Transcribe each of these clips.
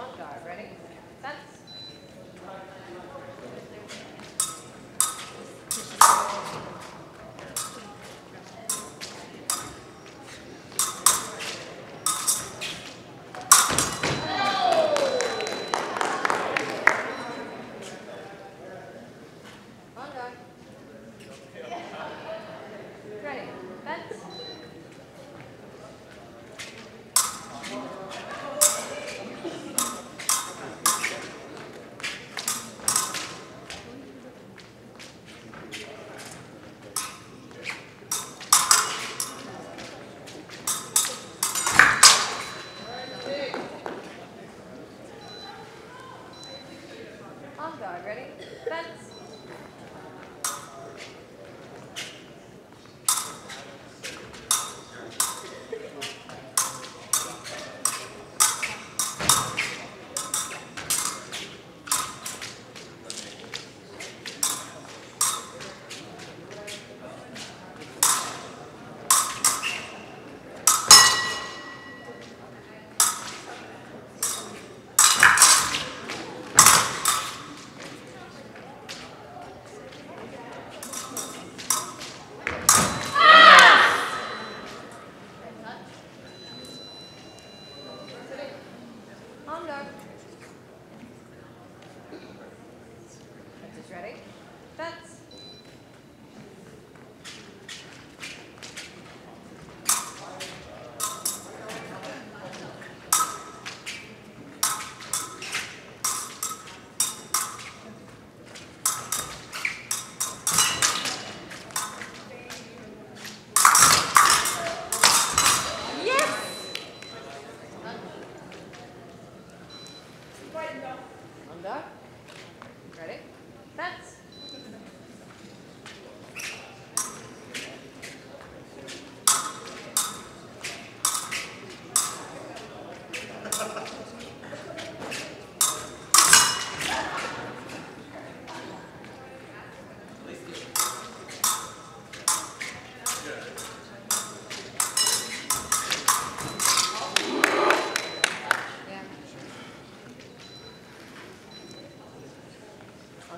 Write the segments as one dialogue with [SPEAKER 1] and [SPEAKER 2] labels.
[SPEAKER 1] Shot guard, ready? That's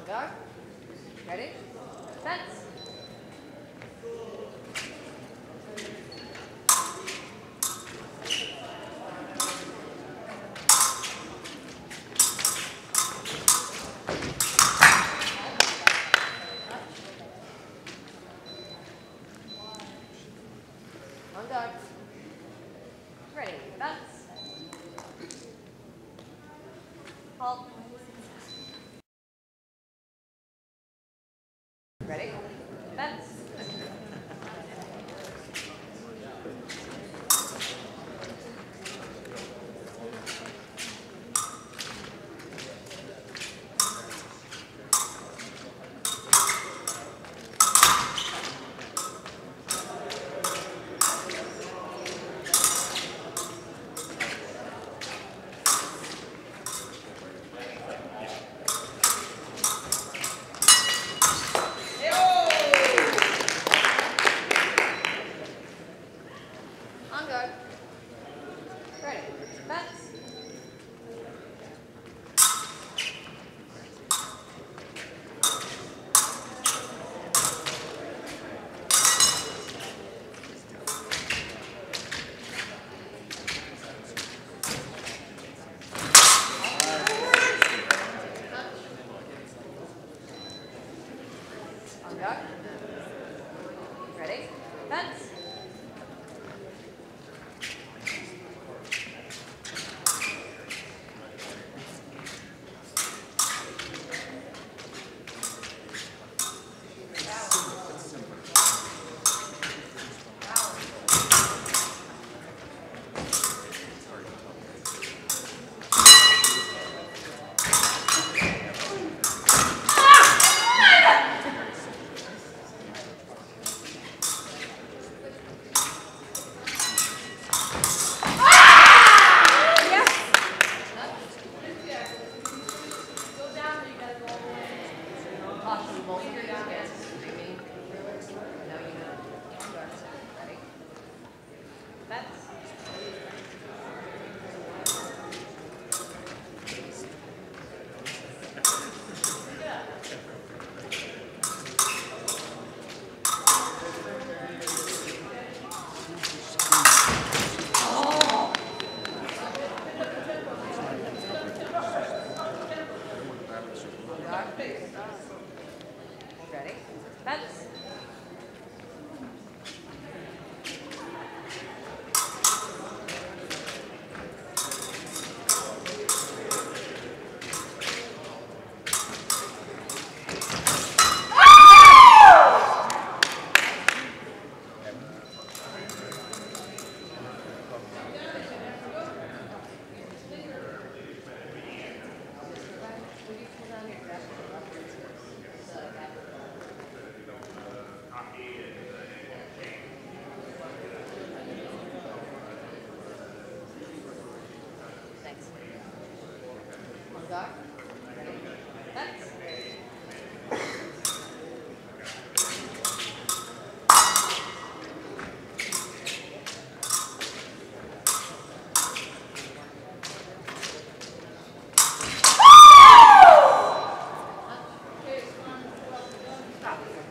[SPEAKER 1] On guard. Ready? On guard. Ready? That's halt. Ready? Ready? Fence. On